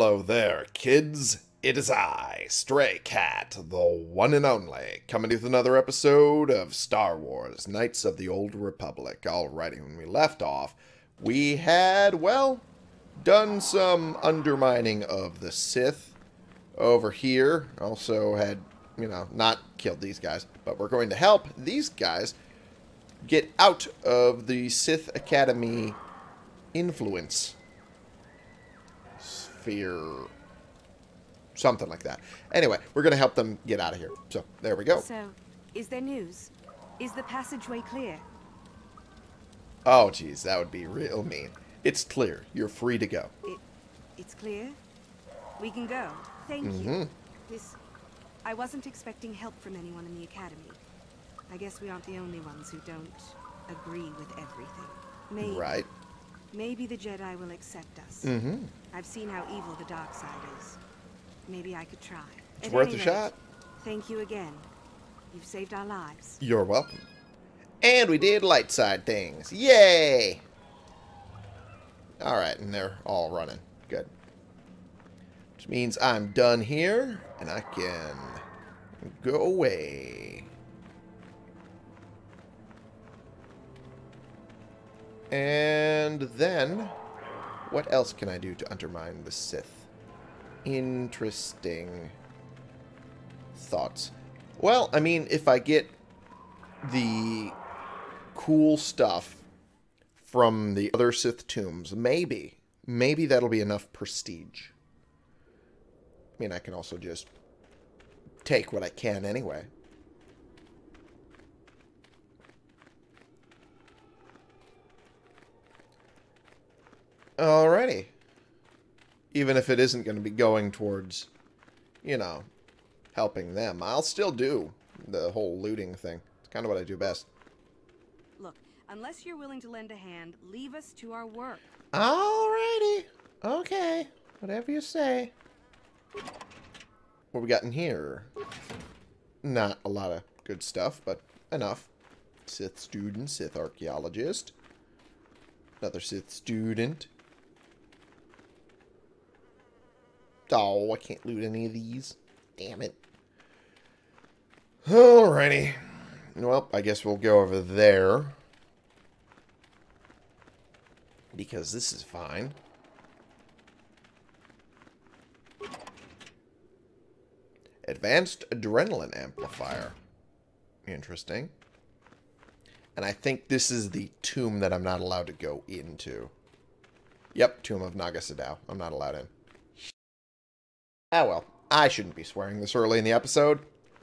Hello there, kids. It is I, Stray Cat, the one and only, coming with another episode of Star Wars Knights of the Old Republic. Alrighty, when we left off, we had, well, done some undermining of the Sith over here. Also had, you know, not killed these guys, but we're going to help these guys get out of the Sith Academy influence sphere something like that. Anyway, we're going to help them get out of here. So, there we go. So, is there news? Is the passageway clear? Oh, geez, that would be real mean. It's clear. You're free to go. It, it's clear? We can go. Thank Mhm. you. This... I wasn't expecting help from anyone in the Academy. I guess we aren't the only ones who don't agree with everything. Maybe, Right. Maybe the Jedi will accept us. Mm-hmm. I've seen how evil the dark side is. Maybe I could try. It's At worth a rate, shot. Thank you again. You've saved our lives. You're welcome. And we did light side things. Yay! Alright, and they're all running. Good. Which means I'm done here, and I can go away. And then, what else can I do to undermine the Sith? Interesting thoughts. Well, I mean, if I get the cool stuff from the other Sith tombs, maybe, maybe that'll be enough prestige. I mean, I can also just take what I can anyway. Alrighty. Even if it isn't going to be going towards, you know, helping them, I'll still do the whole looting thing. It's kind of what I do best. Look, unless you're willing to lend a hand, leave us to our work. Alrighty. Okay. Whatever you say. What we got in here? Not a lot of good stuff, but enough. Sith student, Sith archaeologist. Another Sith student. Oh, I can't loot any of these. Damn it. Alrighty. Well, I guess we'll go over there. Because this is fine. Advanced Adrenaline Amplifier. Interesting. And I think this is the tomb that I'm not allowed to go into. Yep, Tomb of Naga Sadow. I'm not allowed in. Ah, well. I shouldn't be swearing this early in the episode.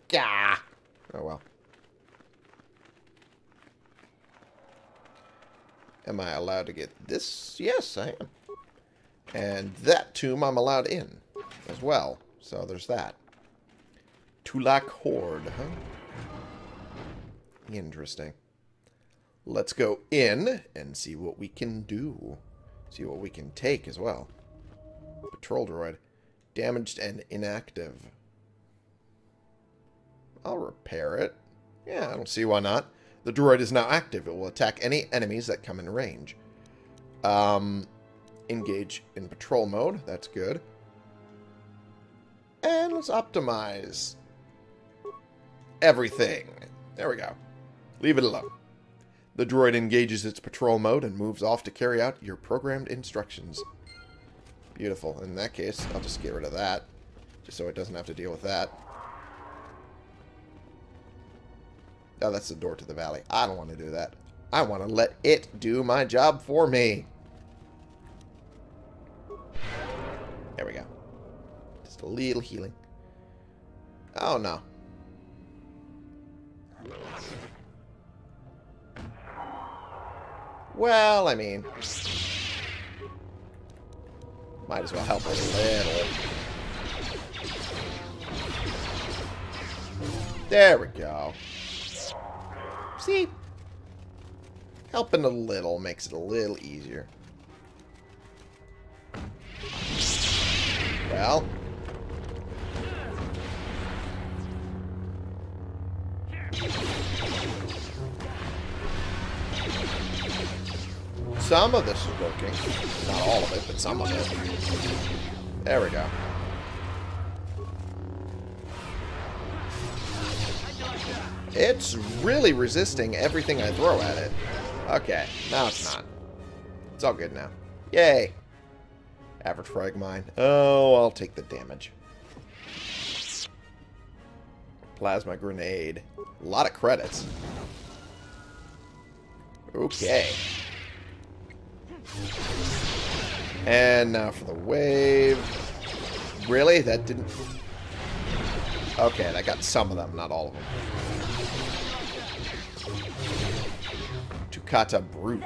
Gah! Oh, well. Am I allowed to get this? Yes, I am. And that tomb I'm allowed in as well. So there's that. Tulak Hord, huh? Interesting. Let's go in and see what we can do. See what we can take as well. Patrol droid. Damaged and inactive. I'll repair it. Yeah, I don't see why not. The droid is now active. It will attack any enemies that come in range. Um, engage in patrol mode. That's good. And let's optimize everything. There we go. Leave it alone. The droid engages its patrol mode and moves off to carry out your programmed instructions. Beautiful. In that case, I'll just get rid of that. Just so it doesn't have to deal with that. Oh, that's the door to the valley. I don't want to do that. I want to let it do my job for me. There we go. Just a little healing. Oh, no. Well, I mean... Might as well help a little. There we go. See? Helping a little makes it a little easier. Well. Some of this is working. Not all of it, but some of it. There we go. It's really resisting everything I throw at it. Okay, now it's not. It's all good now. Yay! Average frag mine. Oh, I'll take the damage. Plasma grenade. A lot of credits. Okay. And now for the wave. Really? That didn't... Okay, that got some of them, not all of them. Tukata Brute.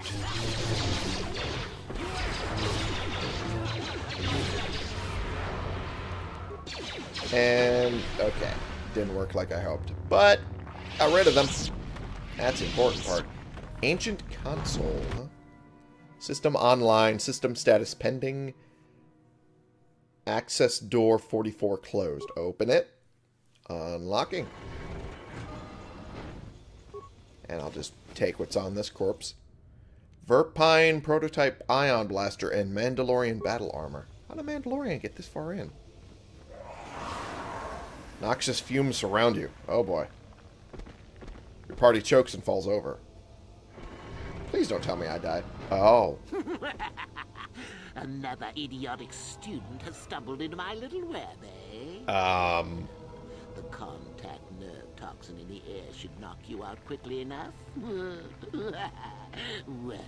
And, okay. Didn't work like I hoped. But, got rid of them. That's the important part. Ancient console. System online. System status pending. Access door 44 closed. Open it. Unlocking. And I'll just take what's on this corpse. Verpine prototype ion blaster and Mandalorian battle armor. How did Mandalorian get this far in? Noxious fumes surround you. Oh boy. Your party chokes and falls over. Please don't tell me I died. Oh. Another idiotic student has stumbled into my little web, eh? Um. The contact nerve toxin in the air should knock you out quickly enough. Welcome.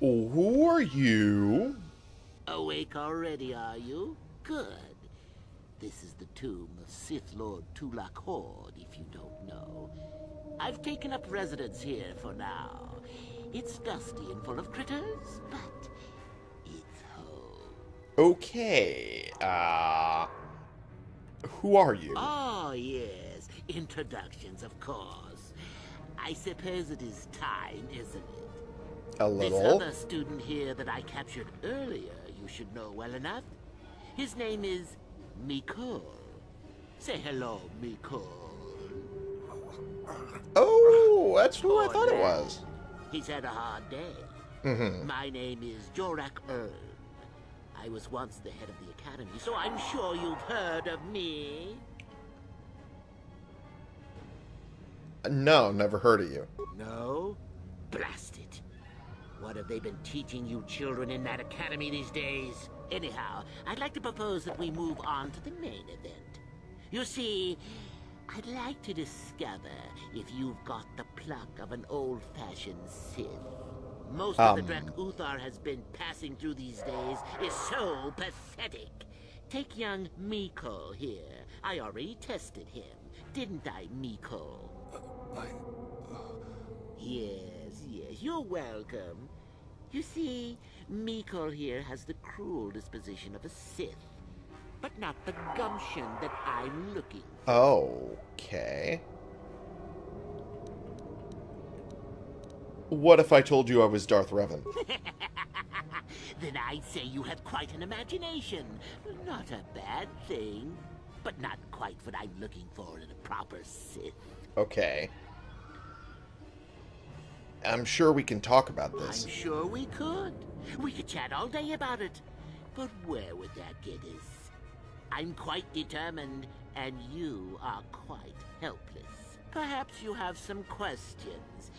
Who are you? Awake already, are you? Good. This is the tomb of Sith Lord Tulak Hord, if you don't know. I've taken up residence here for now. It's dusty and full of critters, but it's home. Okay. Uh. Who are you? Oh, yes. Introductions, of course. I suppose it is time, isn't it? A little. This little. other student here that I captured earlier, you should know well enough. His name is Mikol. Say hello, Mikol. Oh, that's who I thought it was. He's had a hard day. Mm-hmm. My name is Jorak Erg. I was once the head of the academy, so I'm sure you've heard of me. No, never heard of you. No? Blast it. What have they been teaching you children in that academy these days? Anyhow, I'd like to propose that we move on to the main event. You see, I'd like to discover if you've got the pluck of an old-fashioned Sith. Most of the Um. Drek Uthar has been passing through these days is so pathetic. Take young Miko here. I already tested him, didn't I, Miko? Yes, yes, you're welcome. You see, Mikol here has the cruel disposition of a Sith, but not the gumption that I'm looking for. Okay. What if I told you I was Darth Revan? Then I'd say you have quite an imagination. Not a bad thing, but not quite what I'm looking for in a proper Sith. Okay. I'm sure we can talk about this. I'm sure we could. We could chat all day about it. But where would that get us? I'm quite determined, and you are quite helpless. Perhaps you have some questions.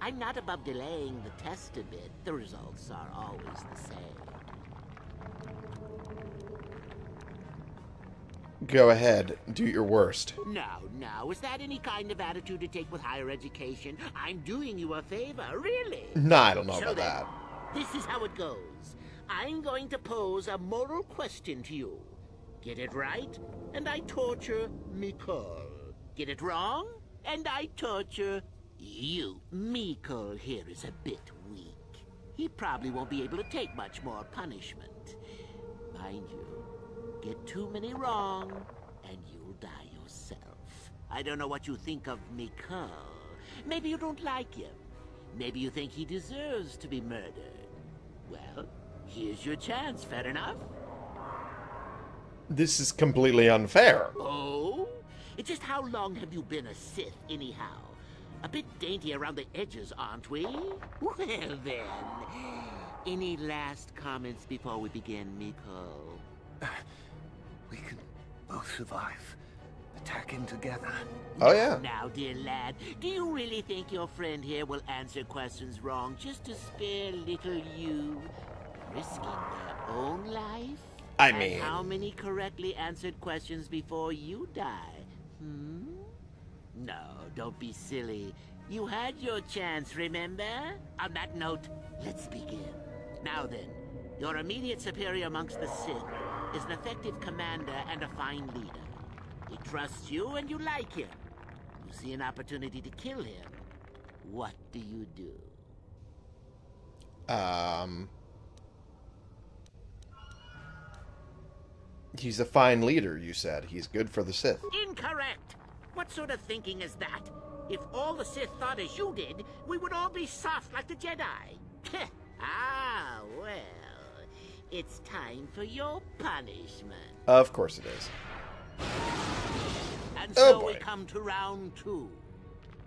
I'm not above delaying the test a bit. The results are always the same. Go ahead, do your worst. No, no. Is that any kind of attitude to take with higher education? I'm doing you a favor, really. No, I don't know So about then, that. This is how it goes. I'm going to pose a moral question to you. Get it right, and I torture Mikol. Get it wrong, and I torture you. Mikol here is a bit weak. He probably won't be able to take much more punishment. Mind you, get too many wrong, and you'll die yourself. I don't know what you think of Mikol. Maybe you don't like him. Maybe you think he deserves to be murdered. Well, here's your chance, fair enough? This is completely unfair. Oh? It's just how long have you been a Sith, anyhow? A bit dainty around the edges, aren't we? Well, then. Any last comments before we begin, Miko? Uh, we can both survive. Attacking together. Oh, yeah. Now, dear lad, do you really think your friend here will answer questions wrong just to spare little you, risking their own life? I And mean- how many correctly answered questions before you die? Hmm? No, don't be silly. You had your chance, remember? On that note, let's begin. Now then, your immediate superior amongst the Sith is an effective commander and a fine leader. He trusts you and you like him. You see an opportunity to kill him. What do you do? Um, he's a fine leader, you said. He's good for the Sith. Incorrect! What sort of thinking is that? If all the Sith thought as you did, we would all be soft like the Jedi. ah, well, it's time for your punishment. Of course it is. And Oh, so we come to round two.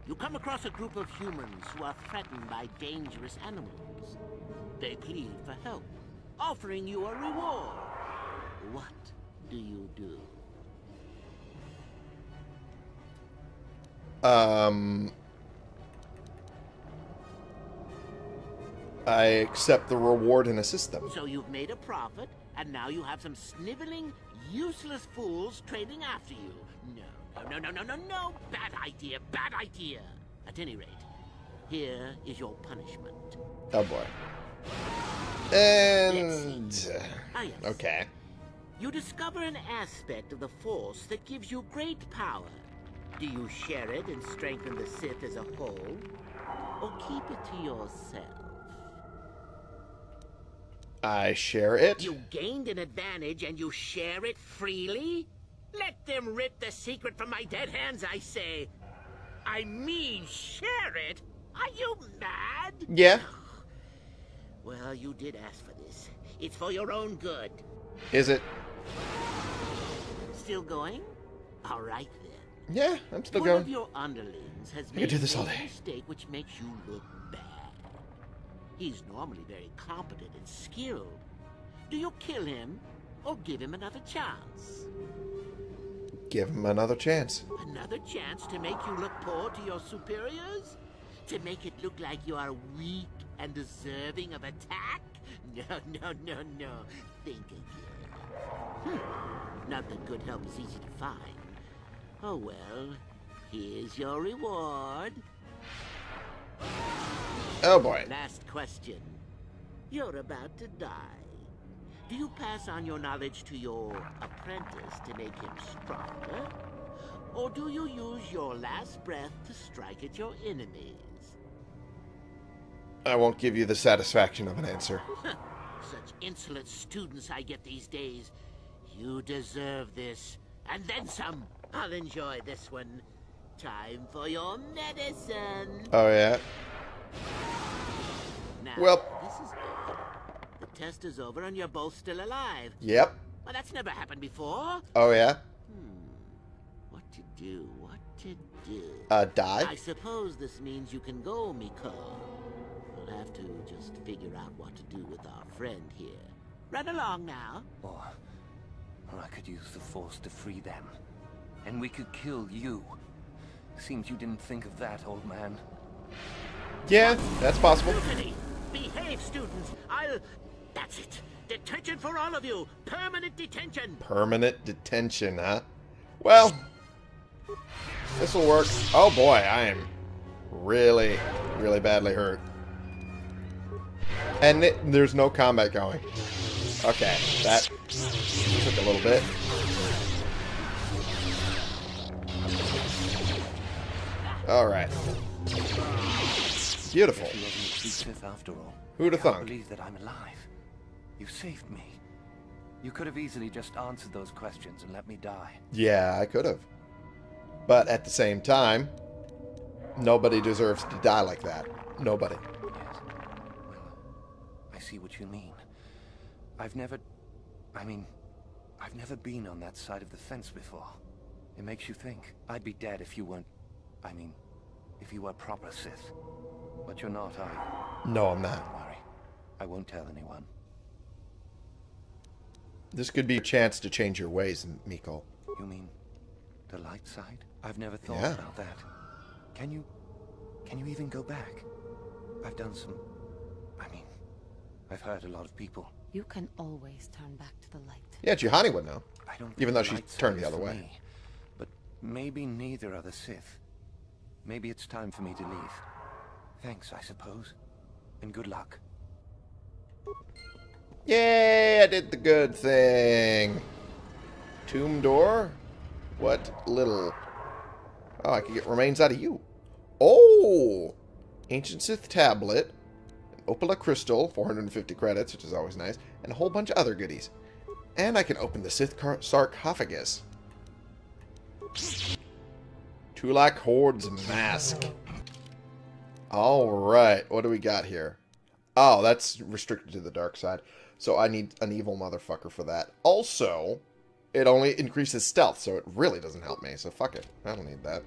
You come across a group of humans who are threatened by dangerous animals. They plead for help, offering you a reward. What do you do? Um, I accept the reward and assist them. So you've made a profit, and now you have some sniveling, useless fools trading after you. No, no, no, no, no, no, no. Bad idea, bad idea. At any rate, here is your punishment. Oh boy. And Ah, yes. okay. You discover an aspect of the Force that gives you great power. Do you share it and strengthen the Sith as a whole? Or keep it to yourself? I share it. You gained an advantage and you share it freely? Let them rip the secret from my dead hands, I say. I mean, share it? Are you mad? Yeah. Well, you did ask for this. It's for your own good. Is it? Still going? All right then. Yeah, I'm still going. One of your underlings has made do this a all day. mistake which makes you look bad. He's normally very competent and skilled. Do you kill him or give him another chance? Give him another chance. Another chance to make you look poor to your superiors? To make it look like you are weak and deserving of attack? No, no, no, no. Think again. Hmm. Not that good help is easy to find. Oh well, here's your reward. Oh boy. Last question. You're about to die. Do you pass on your knowledge to your apprentice to make him stronger? Or do you use your last breath to strike at your enemies? I won't give you the satisfaction of an answer. Such insolent students I get these days. You deserve this. And then some. I'll enjoy this one. Time for your medicine. Oh yeah. Now, Well- this is. The test is over and you're both still alive. Yep. Well, that's never happened before. Oh yeah. Hmm. What to do? What to do? Uh, die? I suppose this means you can go, Miko. We'll have to just figure out what to do with our friend here. Run along now. Or, or I could use the Force to free them. And we could kill you. Seems you didn't think of that, old man. Yeah, that's possible. Mutiny! Behave, students! I'll... That's it! Detention for all of you! Permanent detention! Permanent detention, huh? Well, this will work. Oh boy, I am really, really badly hurt. And it, there's no combat going. Okay, that took a little bit. All right. Beautiful. You wasn't a true Sith after all. Who'd have thunk? believe that I'm alive. You saved me. You could have easily just answered those questions and let me die. Yeah, I could have. But at the same time, nobody deserves to die like that. Nobody. Yes. Well, I see what you mean. I've never... I mean, I've never been on that side of the fence before. It makes you think. I'd be dead if you weren't... I mean, if you were proper Sith. But you're not, are you? No, I'm not. Don't worry. I won't tell anyone. This could be a chance to change your ways, Miko. You mean the light side? I've never thought Yeah. about that. Can you... can you even go back? I've done some... I mean, I've hurt a lot of people. You can always turn back to the light. Yeah, Juhani would know. I don't Even though the she turned the other way. me. But maybe neither are the Sith. Maybe it's time for me to leave. Thanks, I suppose. And good luck. Yay, I did the good thing. Tomb door? What little... Oh, I can get remains out of you. Oh! Ancient Sith tablet. Opala crystal, 450 credits, which is always nice. And a whole bunch of other goodies. And I can open the Sith sarcophagus. Tulak Hord's mask. Alright, what do we got here? Oh, that's restricted to the dark side. So I need an evil motherfucker for that. Also, it only increases stealth, so it really doesn't help me. So fuck it. I don't need that.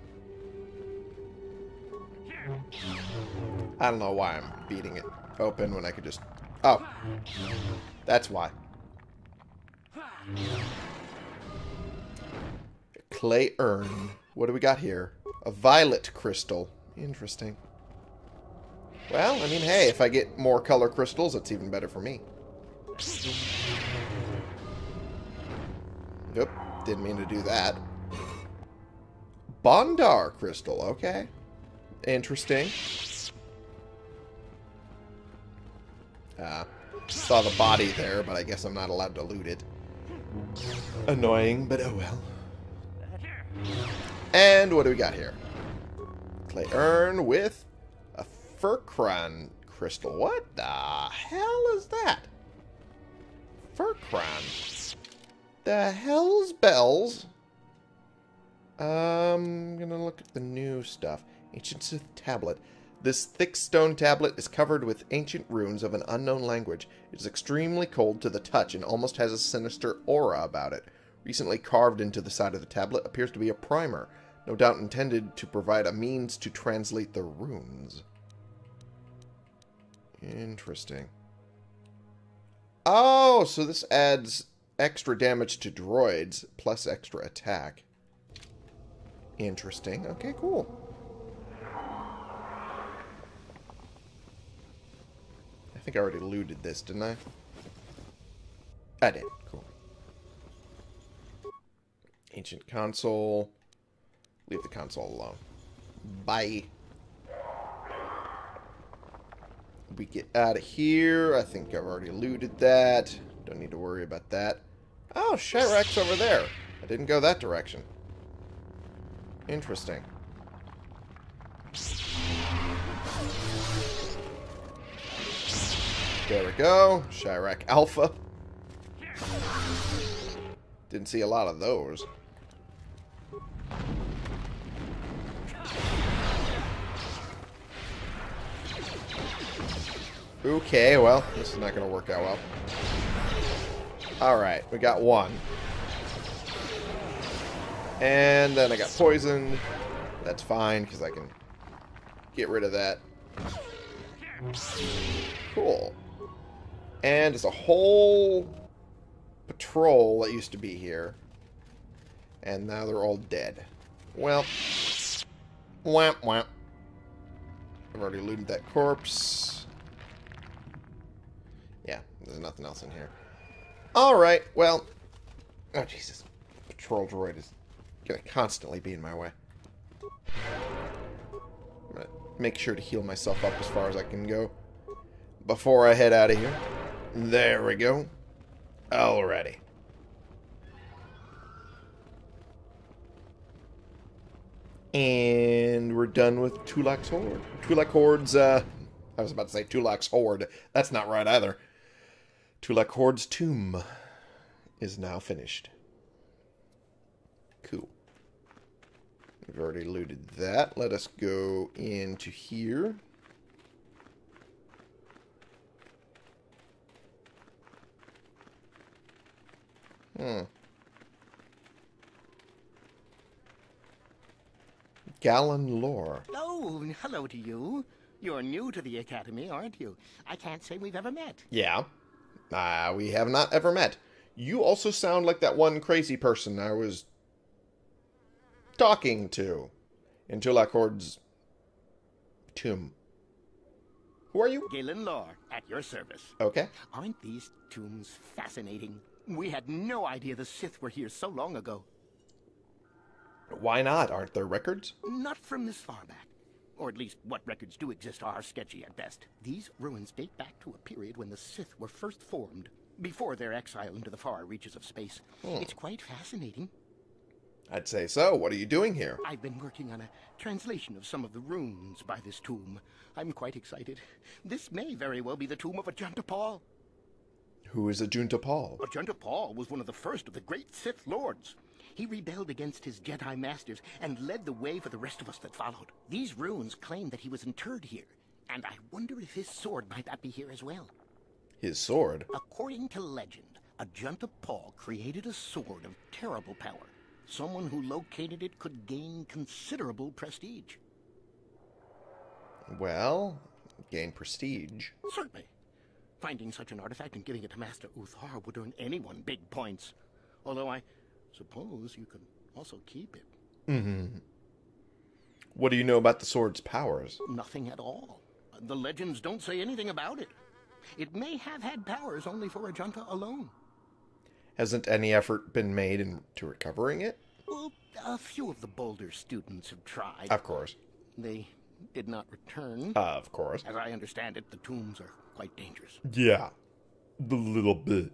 I don't know why I'm beating it open when I could just... Oh. That's why. Clay urn. What do we got here? A violet crystal. Interesting. Well, I mean, hey, if I get more color crystals, it's even better for me. Nope, didn't mean to do that. Bondar crystal, okay. Interesting. Uh, saw the body there, but I guess I'm not allowed to loot it. Annoying, but oh well. And what do we got here? Clay urn with a Firkrann crystal. What the hell is that? Firkrann. The hell's bells? Um, I'm gonna look at the new stuff. Ancient Sith tablet. This thick stone tablet is covered with ancient runes of an unknown language. It is extremely cold to the touch and almost has a sinister aura about it. Recently carved into the side of the tablet appears to be a primer, no doubt intended to provide a means to translate the runes. Interesting. Oh, so this adds extra damage to droids plus extra attack. Interesting. Okay, cool. Think I already looted this, didn't I? I did. Cool. Ancient console. Leave the console alone. Bye. We get out of here. I think I've already looted that. Don't need to worry about that. Oh, Shyrack's over there. I didn't go that direction. Interesting. There we go. Shyrack Alpha. Didn't see a lot of those. Okay, well, this is not going to work out well. Alright, we got one. And then I got poisoned. That's fine, because I can get rid of that. Cool. And there's a whole patrol that used to be here. And now they're all dead. Well, whamp whamp. I've already looted that corpse. Yeah, there's nothing else in here. Alright, well. Oh, Jesus. Patrol droid is going to constantly be in my way. I'm to make sure to heal myself up as far as I can go before I head out of here. There we go. Alrighty. And we're done with Tulak's Horde. Tulak Hord's, uh, I was about to say Tulak's Horde. That's not right either. Tulak Hord's tomb is now finished. Cool. We've already looted that. Let us go into here. Hmm. Galen Lore. Oh, hello to you. You're new to the Academy, aren't you? I can't say we've ever met. Yeah. Uh, we have not ever met. You also sound like that one crazy person I was talking to into Lacord's tomb. Who are you? Galen Lore, at your service. Okay. Aren't these tombs fascinating? We had no idea the Sith were here so long ago. Why not? Aren't there records? Not from this far back. Or at least what records do exist are sketchy at best. These ruins date back to a period when the Sith were first formed, before their exile into the far reaches of space. Hmm. It's quite fascinating. I'd say so. What are you doing here? I've been working on a translation of some of the runes by this tomb. I'm quite excited. This may very well be the tomb of Ajunta Pall. Who is Ajunta Pall? Ajunta Pall was one of the first of the great Sith Lords. He rebelled against his Jedi masters and led the way for the rest of us that followed. These runes claim that he was interred here, and I wonder if his sword might not be here as well. His sword. According to legend, Ajunta Pall created a sword of terrible power. Someone who located it could gain considerable prestige. Well, gain prestige. Certainly. Finding such an artifact and giving it to Master Uthar would earn anyone big points. Although I suppose you could also keep it. Mm-hmm. What do you know about the sword's powers? Nothing at all. The legends don't say anything about it. It may have had powers only for Ajunta alone. Hasn't any effort been made into recovering it? Well, a few of the bolder students have tried. Of course. They did not return. Ah, of course. As I understand it, the tombs are quite dangerous. Yeah. A little bit.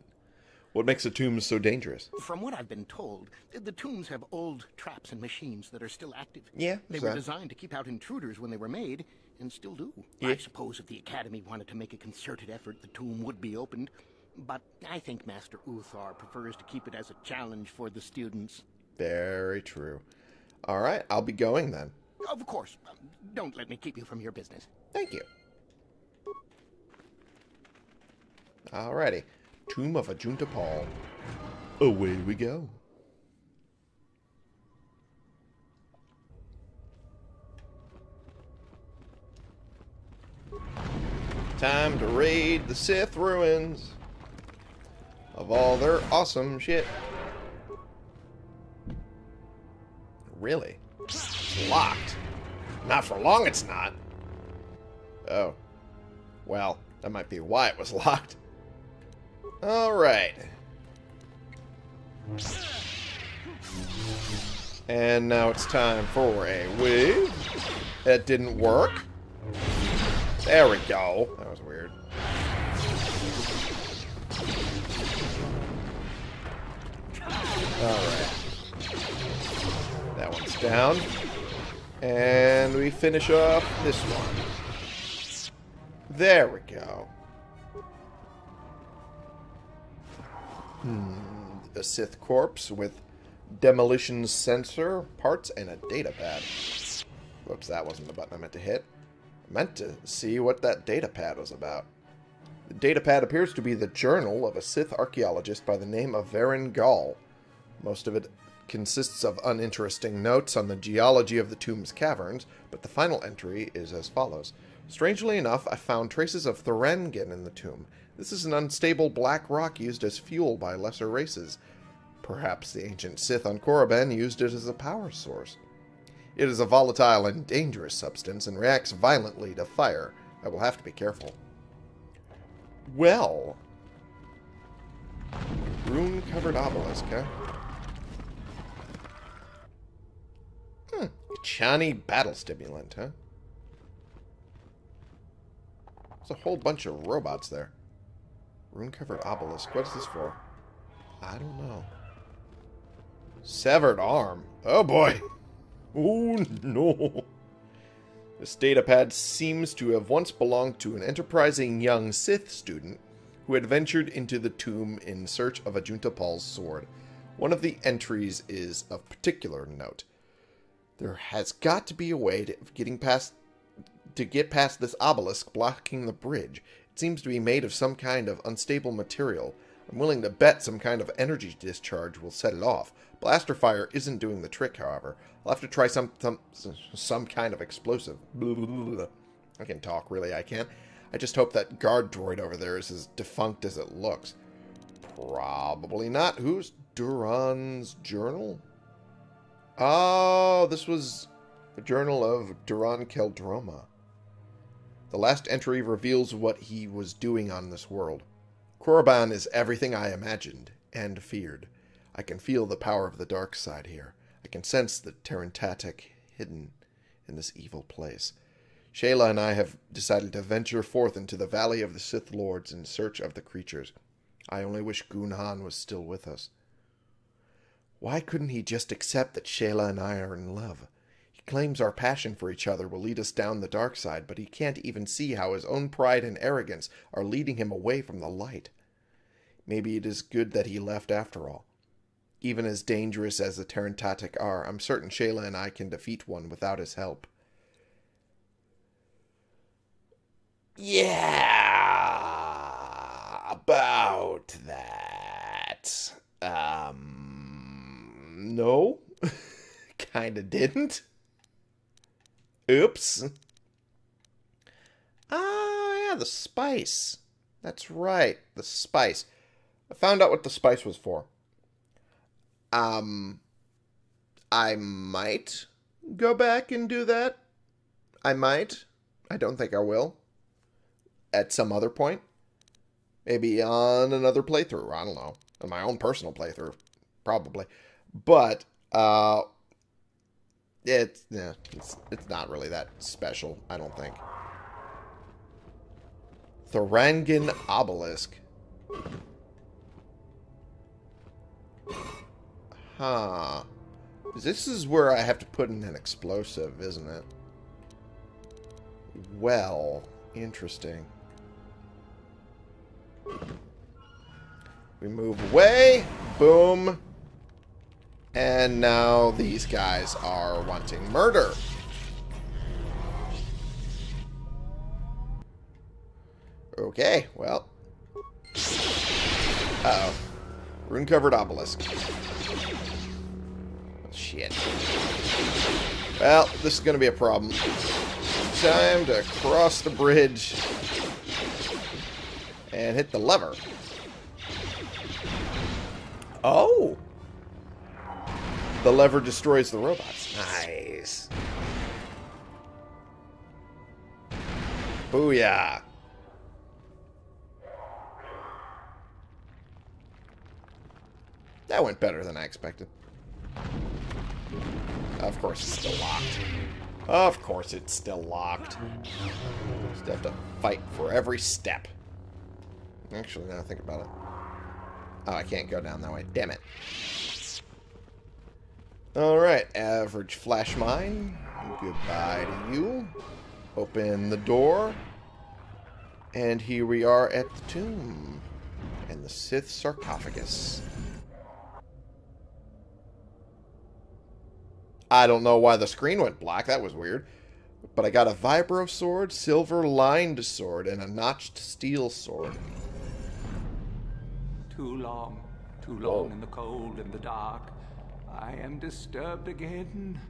What makes a tomb so dangerous? From what I've been told, the tombs have old traps and machines that are still active. Yeah, They so- were designed to keep out intruders when they were made, and still do. Yeah. I suppose if the Academy wanted to make a concerted effort, the tomb would be opened. But I think Master Uthar prefers to keep it as a challenge for the students. Very true. All right, I'll be going then. Of course, don't let me keep you from your business. Thank you. Alrighty. Tomb of Ajunta Pall. Away we go. Time to raid the Sith ruins of all their awesome shit. Really? Locked. Not for long, it's not. Oh. Well, that might be why it was locked. Alright. And now it's time for a wave. That didn't work. There we go. That was weird. Alright. That one's down. And we finish off this one. There we go. Hmm. A Sith corpse with demolition sensor parts and a data pad. Whoops, that wasn't the button I meant to hit. I meant to see what that data pad was about. The data pad appears to be the journal of a Sith archaeologist by the name of Varen Gall. Most of it consists of uninteresting notes on the geology of the tomb's caverns, but the final entry is as follows. Strangely enough, I found traces of Thorangan in the tomb. This is an unstable black rock used as fuel by lesser races. Perhaps the ancient Sith on Korriban used it as a power source. It is a volatile and dangerous substance and reacts violently to fire. I will have to be careful. Well. Rune-covered obelisk, huh? Hmm. Echani battle stimulant, huh? There's a whole bunch of robots there. Rune-covered obelisk. What is this for? I don't know. Severed arm. Oh boy. Oh no. This datapad seems to have once belonged to an enterprising young Sith student who had ventured into the tomb in search of Ajunta Pall's sword. One of the entries is of particular note. There has got to be a way to getting past to get past this obelisk blocking the bridge. It seems to be made of some kind of unstable material. I'm willing to bet some kind of energy discharge will set it off. Blaster fire isn't doing the trick, however. I'll have to try some some some kind of explosive. Blah, blah, blah. I can talk, really, I can. I just hope that guard droid over there is as defunct as it looks. Probably not. Who's Duron's journal? Oh, this was the journal of Duron Qel-Droma. The last entry reveals what he was doing on this world. Korriban is everything I imagined and feared. I can feel the power of the dark side here. I can sense the Terentatek hidden in this evil place. Shaela and I have decided to venture forth into the Valley of the Sith Lords in search of the creatures. I only wish Guun Han was still with us. Why couldn't he just accept that Shaela and I are in love? He claims our passion for each other will lead us down the dark side, but he can't even see how his own pride and arrogance are leading him away from the light. Maybe it is good that he left after all. Even as dangerous as the Terentatek are, I'm certain Shaela and I can defeat one without his help. Yeah, about that. Um, no, kinda didn't. Oops. Ah, yeah, the spice. That's right, the spice. I found out what the spice was for. Um, I might go back and do that. I might. I don't think I will. At some other point. Maybe on another playthrough. I don't know. On my own personal playthrough. Probably. But, uh, it's, yeah, it's, it's not really that special, I don't think. Thorangan Obelisk. Huh. This is where I have to put in an explosive, isn't it? Well, interesting. We move away. Boom. And now these guys are wanting murder. Okay, well. Uh oh Rune-covered obelisk. Shit. Well, this is going to be a problem. Time to cross the bridge and hit the lever. Oh! The lever destroys the robots. Nice. Booyah. That went better than I expected. Of course it's still locked. Of course it's still locked. Just have to fight for every step. Actually, now I think about it. Oh, I can't go down that way. Damn it. Alright, average flash mine. Goodbye to you. Open the door. And here we are at the tomb. And the Sith sarcophagus. I don't know why the screen went black. That was weird. But I got a vibro sword, silver lined sword, and a notched steel sword. Too long, too long in the cold and the dark. I am disturbed again.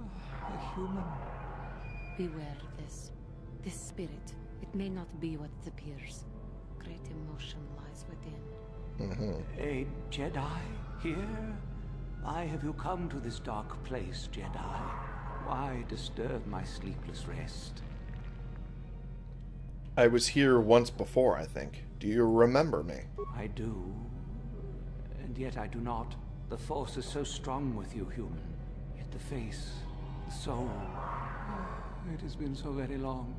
A human. Beware of this. This spirit, it may not be what it appears. Great emotion lies within. Mm-hmm. A Jedi here? Why have you come to this dark place, Jedi? Why disturb my sleepless rest? I was here once before, I think. Do you remember me? I do. And yet I do not. The Force is so strong with you, human. Yet the face, the soul... It has been so very long.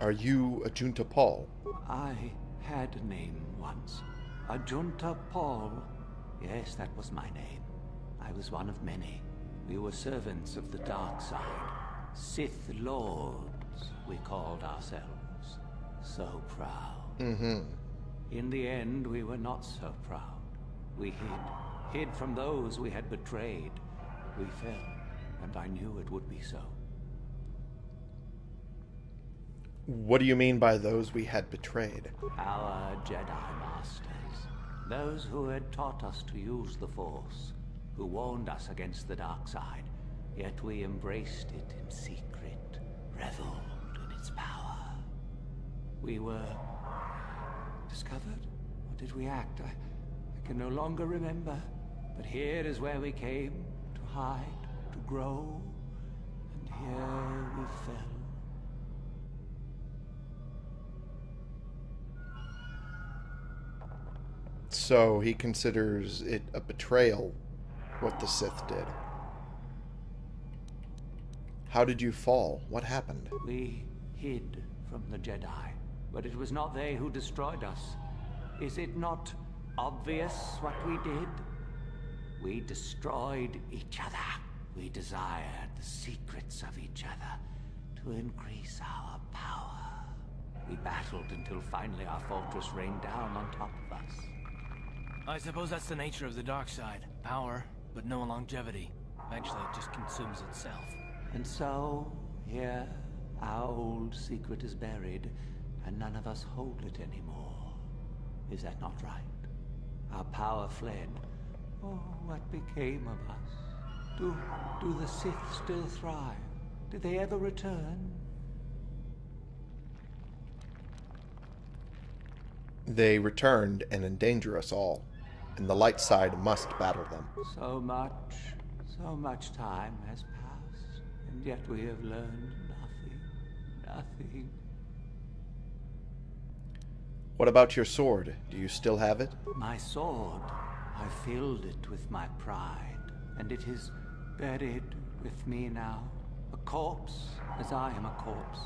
Are you Ajunta Pall? I had a name once. Ajunta Pall. Yes, that was my name. I was one of many. We were servants of the dark side. Sith Lords, we called ourselves. So proud. Mm-hmm. In the end, we were not so proud. We hid. Hid from those we had betrayed. We fell, and I knew it would be so. What do you mean by those we had betrayed? Our Jedi Masters. Those who had taught us to use the Force. Who warned us against the dark side. Yet we embraced it in secret. Reveled in its power. We were... discovered? Or did we act? I, can no longer remember. But here is where we came to hide, to grow, and here we fell. So he considers it a betrayal what the Sith did. How did you fall? What happened? We hid from the Jedi, but it was not they who destroyed us. Is it not obvious what we did? We destroyed each other. We desired the secrets of each other to increase our power. We battled until finally our fortress rained down on top of us. I suppose that's the nature of the dark side. Power, but no longevity. Eventually it just consumes itself. And so, here, our old secret is buried, and none of us hold it anymore. Is that not right? Our power fled. Oh, what became of us? Do, do the Sith still thrive? Did they ever return? They returned and endanger us all, and the light side must battle them. So much, so much time has passed, and yet we have learned nothing, nothing. What about your sword? Do you still have it? My sword, I filled it with my pride, and it is buried with me now, a corpse as I am a corpse.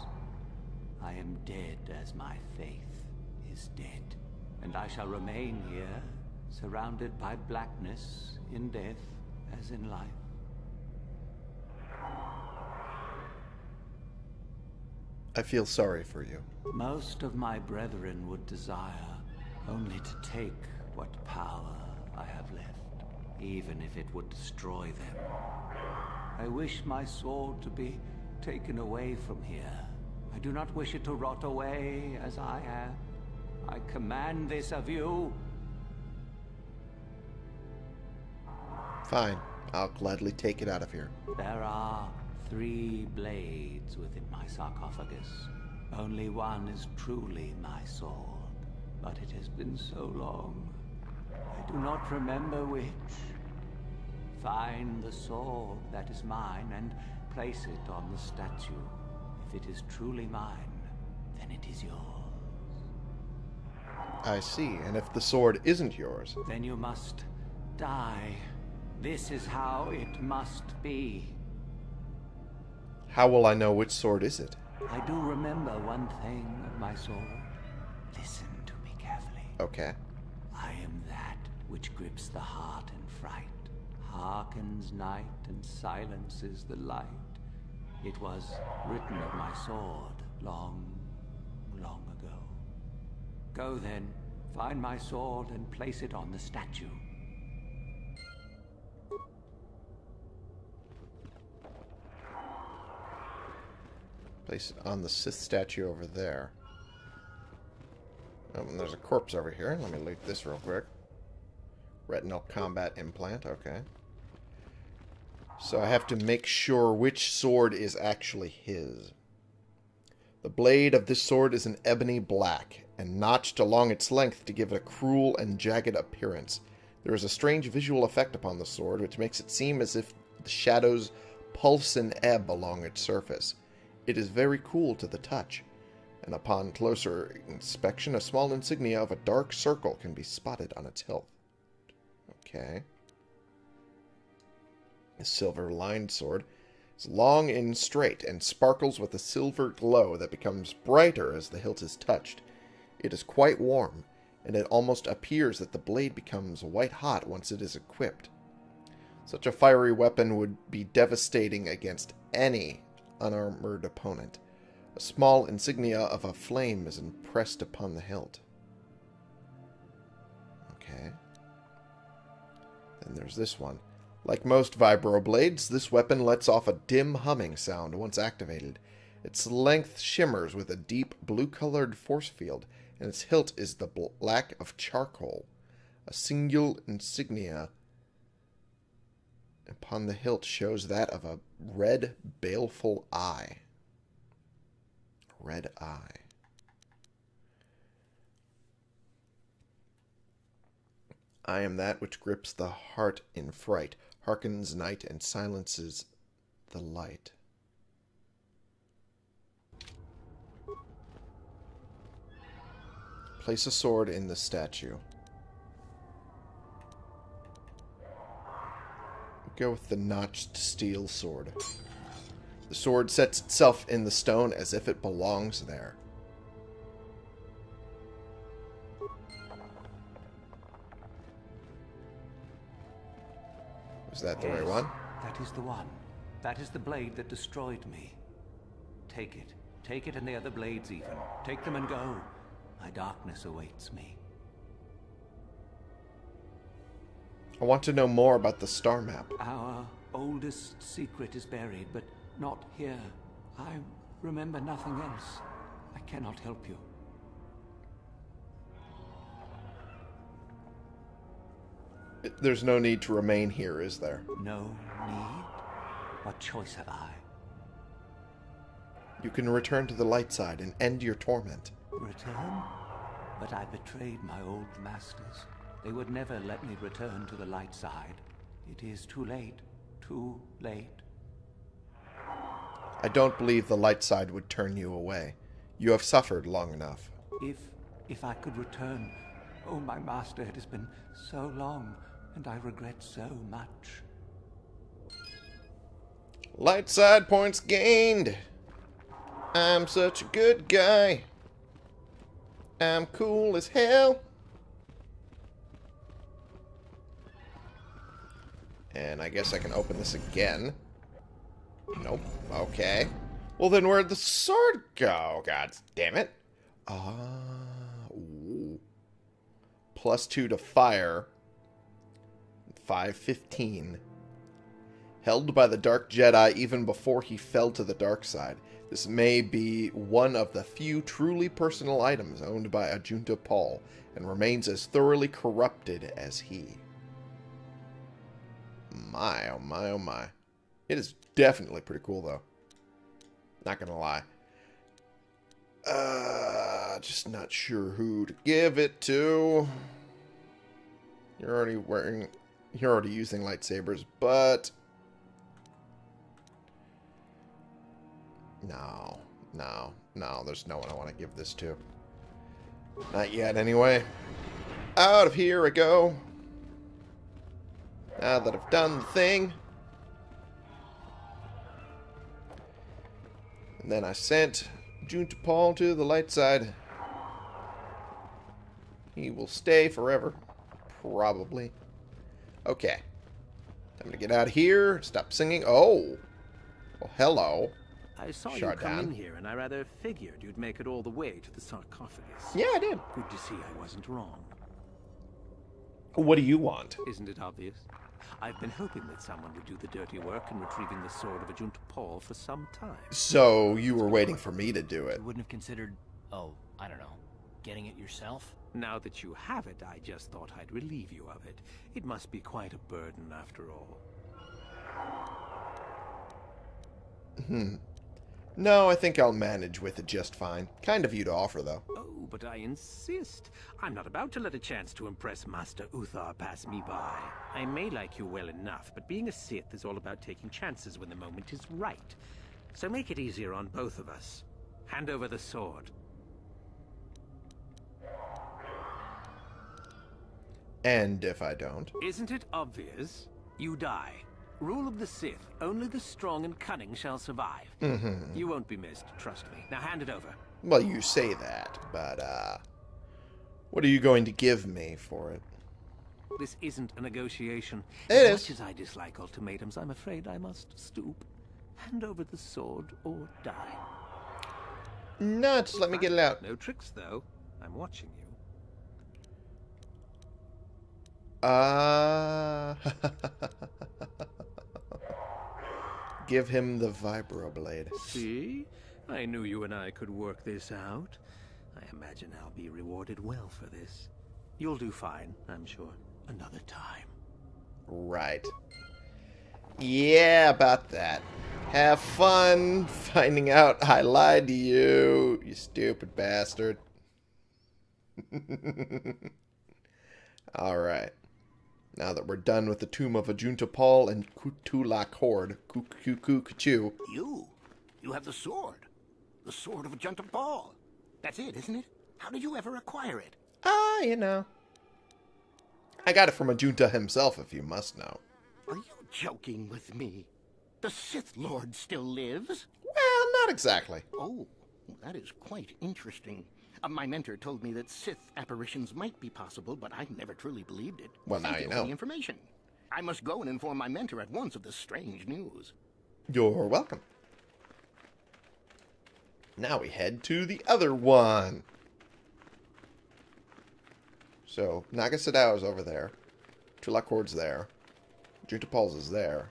I am dead as my faith is dead, and I shall remain here, surrounded by blackness in death as in life. I feel sorry for you. Most of my brethren would desire only to take what power I have left, even if it would destroy them. I wish my sword to be taken away from here. I do not wish it to rot away as I have. I command this of you. Fine. I'll gladly take it out of here. There are three blades within my sarcophagus. Only one is truly my sword, but it has been so long. I do not remember which. Find the sword that is mine and place it on the statue. If it is truly mine, then it is yours. I see. And if the sword isn't yours, Then you must die. This is how it must be. How will I know which sword is it? I do remember one thing of my sword. Listen to me carefully. Okay. I am that which grips the heart in fright, hearkens night and silences the light. It was written of my sword long, long ago. Go then, find my sword and place it on the statue. Place it on the Sith statue over there. Oh, and there's a corpse over here. Let me loot this real quick. Retinal combat implant. Okay. So I have to make sure which sword is actually his. The blade of this sword is an ebony black, and notched along its length to give it a cruel and jagged appearance. There is a strange visual effect upon the sword, which makes it seem as if the shadows pulse and ebb along its surface. It is very cool to the touch, and upon closer inspection, a small insignia of a dark circle can be spotted on its hilt. Okay. The silver lined sword is long and straight and sparkles with a silver glow that becomes brighter as the hilt is touched. It is quite warm, and it almost appears that the blade becomes white hot once it is equipped. Such a fiery weapon would be devastating against any unarmored opponent. A small insignia of a flame is impressed upon the hilt. Okay. Then there's this one. Like most vibroblades, this weapon lets off a dim humming sound once activated. Its length shimmers with a deep blue-colored force field, and its hilt is the black of charcoal. A single insignia upon the hilt shows that of a red, baleful eye. Red eye. I am that which grips the heart in fright, hearkens night and silences the light. Place a sword in the statue. Go with the notched steel sword. The sword sets itself in the stone as if it belongs there. Was that the right one? That is the one. That is the blade that destroyed me. Take it. Take it and the other blades even. Take them and go. My darkness awaits me. I want to know more about the star map. Our oldest secret is buried, but not here. I remember nothing else. I cannot help you. There's no need to remain here, is there? No need? What choice have I? You can return to the light side and end your torment. Return? But I betrayed my old masters. They would never let me return to the light side. It is too late. Too late. I don't believe the light side would turn you away. You have suffered long enough. If if I could return. Oh, my master, it has been so long, and I regret so much. Light side points gained. I'm such a good guy. I'm cool as hell. And I guess I can open this again. Nope. Okay. Well, then where'd the sword go? God damn it. Ah. ooh. Plus two to fire. 515. Held by the Dark Jedi even before he fell to the dark side. This may be one of the few truly personal items owned by Ajunta Pall, and remains as thoroughly corrupted as he. My, oh my, oh my. It is definitely pretty cool, though. Not gonna lie. Uh, just not sure who to give it to. You're already wearing, you're already using lightsabers, but no, no, no. There's no one I want to give this to. Not yet, anyway. Out of here I go. Now that I've done the thing. And then I sent Junta Paul to the light side. He will stay forever. Probably. Okay. Time to get out of here. Stop singing. Oh. Well, hello. I saw you come Shaardan. in here, and I rather figured you'd make it all the way to the sarcophagus. Yeah, I did. Good to see I wasn't wrong. What do you want? Isn't it obvious? I've been hoping that someone would do the dirty work in retrieving the sword of Ajunta Pall for some time. So you were waiting for me to do it. You wouldn't have considered, oh, I don't know, getting it yourself? Now that you have it, I just thought I'd relieve you of it. It must be quite a burden after all. Hmm. No, I think I'll manage with it just fine. Kind of you to offer, though. Oh, but I insist. I'm not about to let a chance to impress Master Uthar pass me by. I may like you well enough, but being a Sith is all about taking chances when the moment is right. So make it easier on both of us. Hand over the sword. And if I don't? Isn't it obvious? You die. Rule of the Sith. Only the strong and cunning shall survive. Mm-hmm. You won't be missed, trust me. Now hand it over. Well, you say that, but, uh... What are you going to give me for it? This isn't a negotiation. It as is. much as I dislike ultimatums, I'm afraid I must stoop. Hand over the sword or die. Nuts, let me get it out. No tricks, though. I'm watching you. Uh... Give him the vibroblade. See? I knew you and I could work this out. I imagine I'll be rewarded well for this. You'll do fine, I'm sure. Another time. Right. Yeah, about that. Have fun finding out I lied to you, you stupid bastard. Alright. Now that we're done with the tomb of Ajunta Pall and Kutulak Hord. Kukukukuchu. You? You have the sword. The sword of Ajunta Pall. That's it, isn't it? How did you ever acquire it? Ah, you know. I got it from Ajunta himself, if you must know. Are you joking with me? The Sith Lord still lives? Well, not exactly. Oh, that is quite interesting. Uh, my mentor told me that Sith apparitions might be possible, but I never truly believed it. Well, now Thank you know. The information. I must go and inform my mentor at once of this strange news. You're welcome. Now we head to the other one. So, Naga Sadow is over there. Tulak Hord's there. Junta Paul's is there.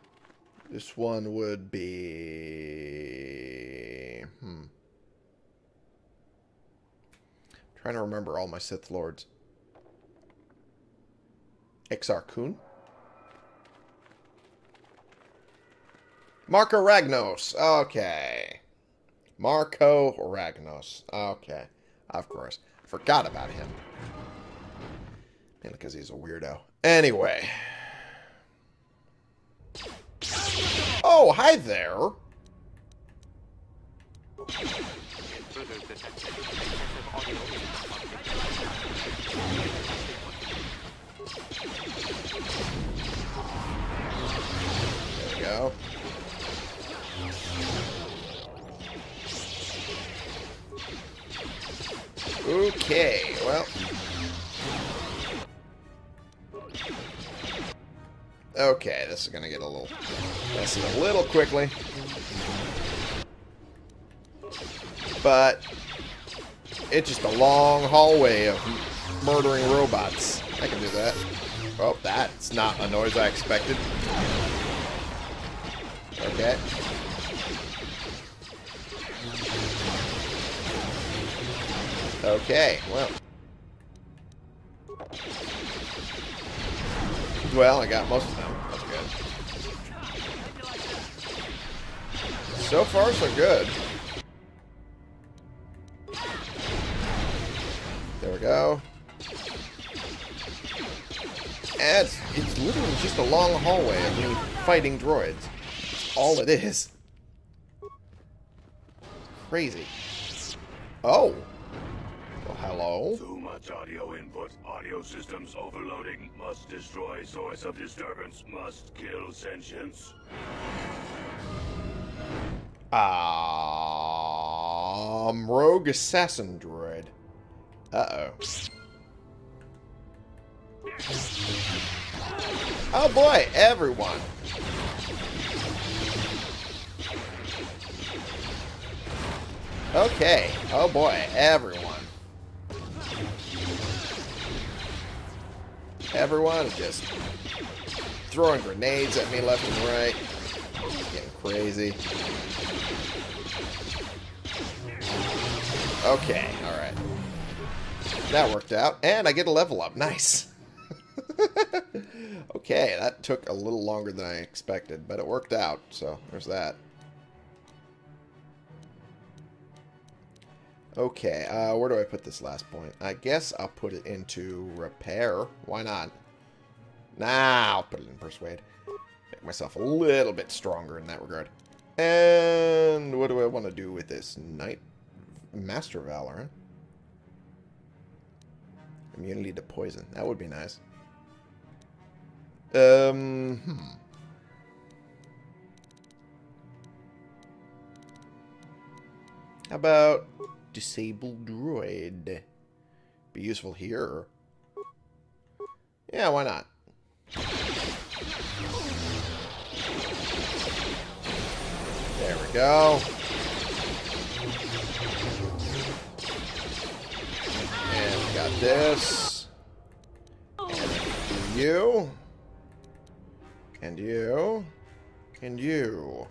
This one would be... Hmm. trying to remember all my Sith Lords. Exar Kun? Marka Ragnos. Okay. Marka Ragnos. Okay. Of course. Forgot about him. Mainly because he's a weirdo. Anyway. Oh, hi there. There we go. Okay, well. Okay, this is gonna get a little messy a little quickly. But it's just a long hallway of murdering robots. I can do that. Oh, that's not a noise I expected. Okay. Okay, well. Well, I got most of them. That's good. So far, so good. There we go. And it's, it's literally just a long hallway of me fighting droids. That's all it is. Crazy. Oh. Well, hello. Too much audio input. Audio systems overloading. Must destroy source of disturbance. Must kill sentience. Um, rogue assassin droid. Uh-oh. Oh boy, everyone. Okay. Oh boy, everyone. Everyone is just throwing grenades at me left and right. Getting crazy. Okay, alright. That worked out. And I get a level up. Nice. okay, that took a little longer than I expected, but it worked out. So, there's that. Okay, uh, where do I put this last point? I guess I'll put it into repair. Why not? Nah, I'll put it in persuade. Make myself a little bit stronger in that regard. And what do I want to do with this? Knight Master Valor. Immunity to poison. That would be nice. Um, hmm. How about disabled droid? Be useful here. Yeah, why not? There we go. And we got this. And you. And you. And you.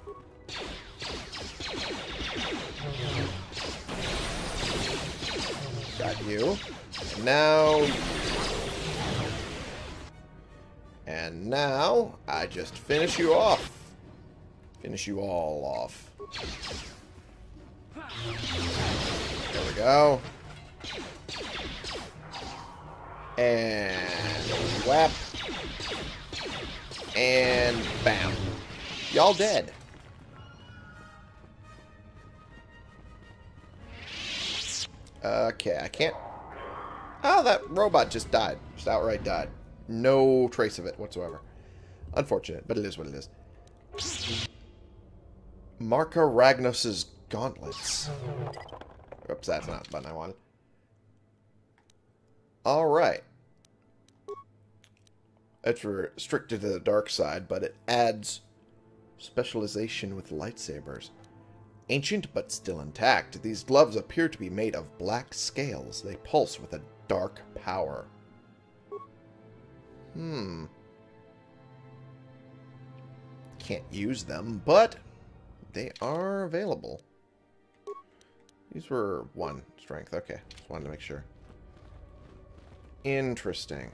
You. Now... And now, I just finish you off. Finish you all off. There we go. And whap. And bam. Y'all dead. Okay, I can't... Oh, that robot just died. Just outright died. No trace of it whatsoever. Unfortunate, but it is what it is. Marka Ragnos's gauntlets. Oops, that's not the button I wanted. Alright. It's restricted to the dark side, but it adds specialization with lightsabers. Ancient but still intact, these gloves appear to be made of black scales. They pulse with a dark power. Hmm. Can't use them, but they are available. These were one strength. Okay, just wanted to make sure. Interesting.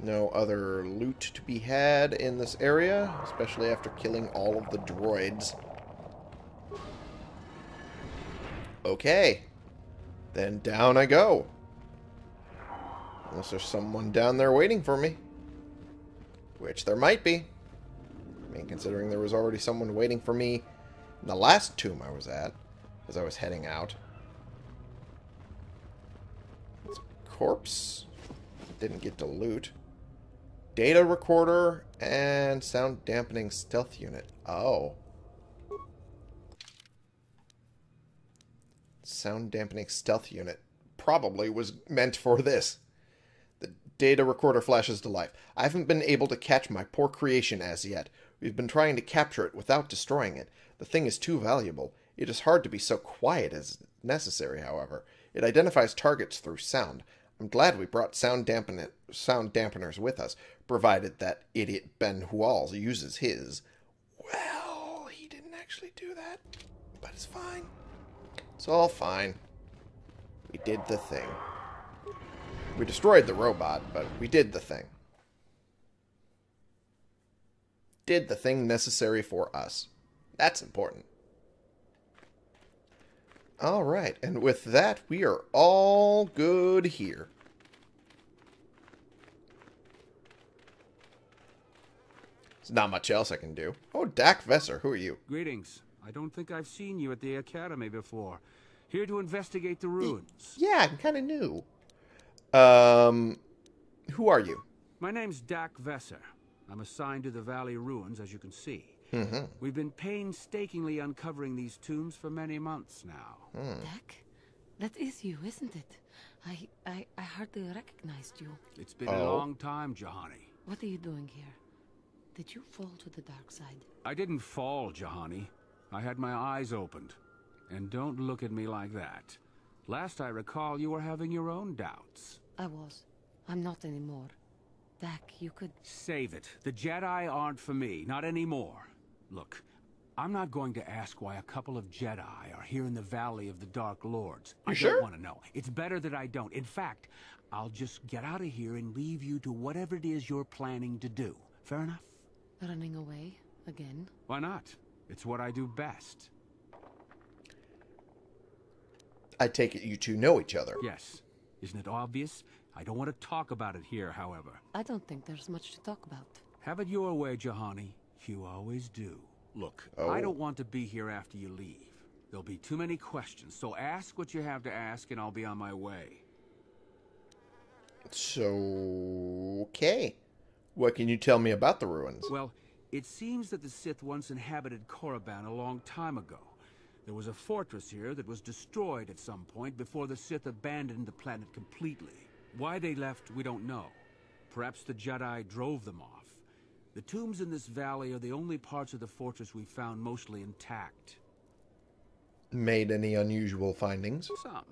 No other loot to be had in this area, especially after killing all of the droids. Okay. Then down I go. Unless there's someone down there waiting for me. Which there might be. I mean, considering there was already someone waiting for me in the last tomb I was at, as I was heading out. It's a corpse. Didn't get to loot. Data recorder and sound dampening stealth unit. Oh. Sound dampening stealth unit probably was meant for this. The data recorder flashes to life. I haven't been able to catch my poor creation as yet. We've been trying to capture it without destroying it. The thing is too valuable. It is hard to be so quiet as necessary, however. It identifies targets through sound. I'm glad we brought sound, dampen sound dampeners with us, provided that idiot Ben Hual uses his. Well, he didn't actually do that, but it's fine. It's all fine. We did the thing. We destroyed the robot, but we did the thing. Did the thing necessary for us. That's important. All right, and with that, we are all good here. There's not much else I can do. Oh, Dak Vesser, who are you? Greetings. I don't think I've seen you at the Academy before. Here to investigate the ruins. Yeah, I'm kind of new. Um, who are you? My name's Dak Vesser. I'm assigned to the Valley Ruins, as you can see. Mm-hmm. We've been painstakingly uncovering these tombs for many months now. Hmm. Dak? That is you, isn't it? I, I, I hardly recognized you. It's been Oh. a long time, Juhani. What are you doing here? Did you fall to the dark side? I didn't fall, Juhani. I had my eyes opened. And don't look at me like that. Last I recall, you were having your own doubts. I was. I'm not anymore. Dak, you could... Save it. The Jedi aren't for me, not anymore. Look, I'm not going to ask why a couple of Jedi are here in the Valley of the Dark Lords. You I sure? don't want to know. It's better that I don't. In fact, I'll just get out of here and leave you to whatever it is you're planning to do. Fair enough? Running away? Again? Why not? It's what I do best. I take it you two know each other. Yes. Isn't it obvious? I don't want to talk about it here, however. I don't think there's much to talk about. Have it your way, Juhani. You always do. Look, Oh. I don't want to be here after you leave. There'll be too many questions, so ask what you have to ask and I'll be on my way. So, okay. What can you tell me about the ruins? Well, it seems that the Sith once inhabited Korriban a long time ago. There was a fortress here that was destroyed at some point before the Sith abandoned the planet completely. Why they left, we don't know. Perhaps the Jedi drove them off. The tombs in this valley are the only parts of the fortress we found mostly intact. Made any unusual findings? Some.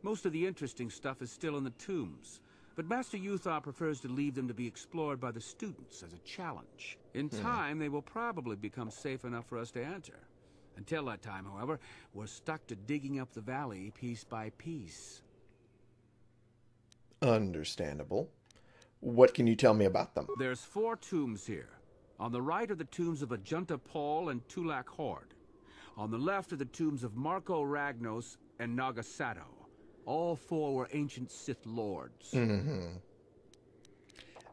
Most of the interesting stuff is still in the tombs. But Master Uthar prefers to leave them to be explored by the students as a challenge. In Hmm. time, they will probably become safe enough for us to enter. Until that time, however, we're stuck to digging up the valley piece by piece. Understandable. What can you tell me about them? There's four tombs here. On the right are the tombs of Ajunta Pall and Tulak Hord. On the left are the tombs of Marka Ragnos and Naga Sadow. All four were ancient Sith lords. Mm-hmm.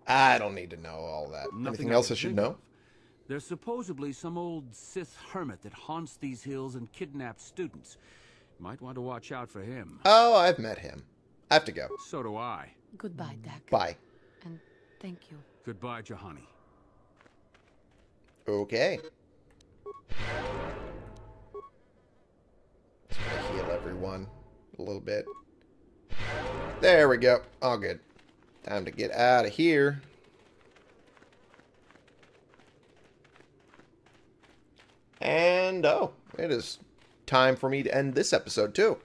I don't need to know all that. Nothing Anything else I can should know? of. There's supposedly some old Sith hermit that haunts these hills and kidnaps students. Might want to watch out for him. Oh, I've met him. I have to go. So do I. Goodbye, Dak. Bye. And thank you. Goodbye, Juhani. Okay. Just gonna heal everyone a little bit. There we go. All good. Time to get out of here. And oh, it is time for me to end this episode too,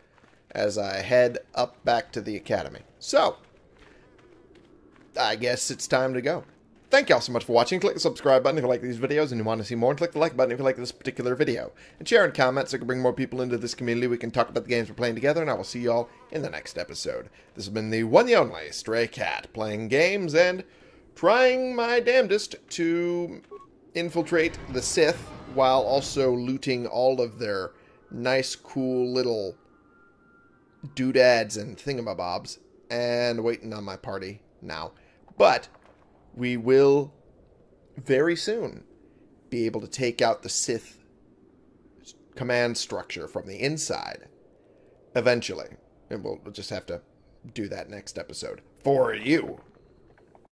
as I head up back to the academy. So, I guess it's time to go. Thank y'all so much for watching. Click the subscribe button if you like these videos and you want to see more. And click the like button if you like this particular video. And share and comment so I can bring more people into this community. We can talk about the games we're playing together. And I will see y'all in the next episode. This has been the one and only Stray Cat playing games and trying my damnedest to infiltrate the Sith while also looting all of their nice, cool little doodads and thingamabobs and waiting on my party now. But we will very soon be able to take out the Sith command structure from the inside. Eventually. And we'll, just have to do that next episode. For you.